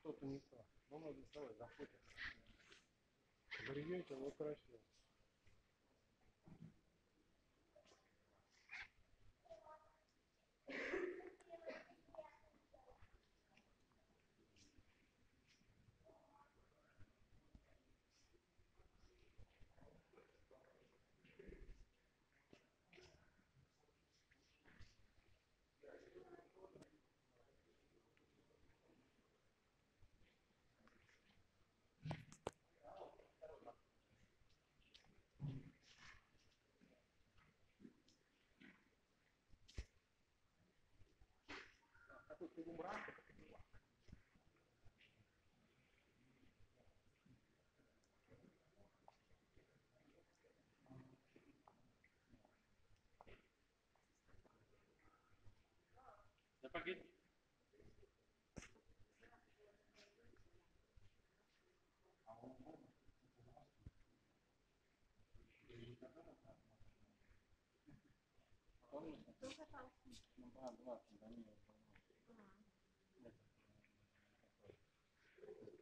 что-то не так. Ну, надо давай, заходим. Приезжайте, вы красиво. Такой полумрак, это Кадиллак. Да погоди. Ну,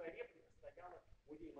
Другая реплика стояла у ней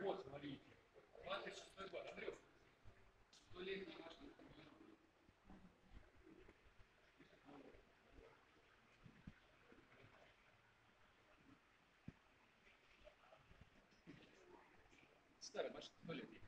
Вот, смотрите. 26 год. Андрюх, сто лет не машина. Старая машина, сто лет.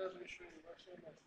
даже еще и вашей массе.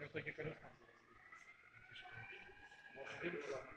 Eu estou aqui para... Nós.